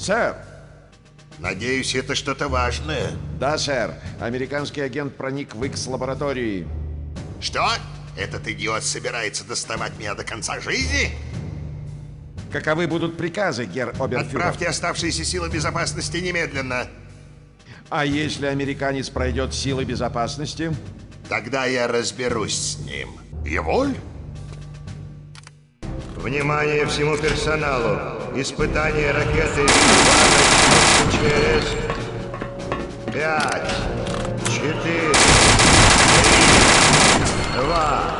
Сэр! Надеюсь, это что-то важное. Да, сэр. Американский агент проник в X-лаборатории. Что? Этот идиот собирается доставать меня до конца жизни? Каковы будут приказы, гер Оберфюрер? Отправьте оставшиеся силы безопасности немедленно. А если американец пройдет силы безопасности? Тогда я разберусь с ним. Еволь? Внимание всему персоналу! Испытание ракеты через 5, 4, 3, 2,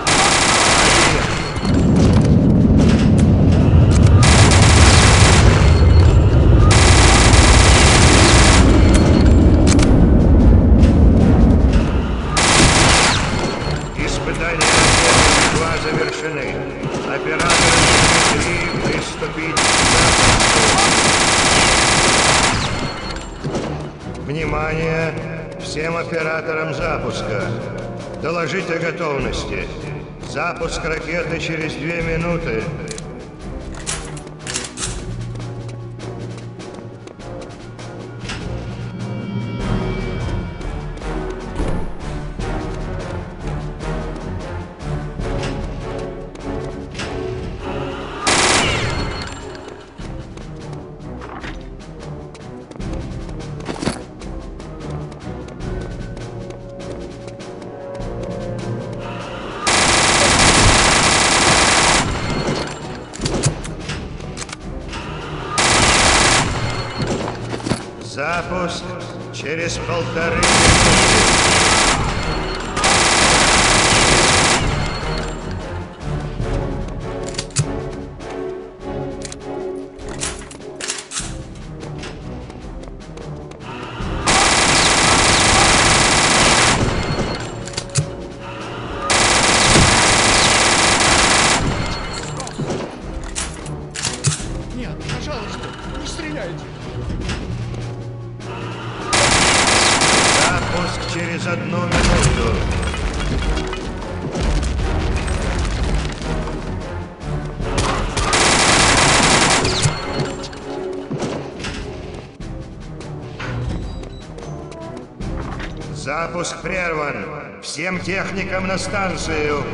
2 завершены. Операторы Дмитрий приступить к. Внимание всем операторам запуска. Доложить о готовности. Запуск ракеты через две минуты. Запуск через полторы минуты. Запуск через одну минуту. Запуск прерван. Всем техникам на станцию.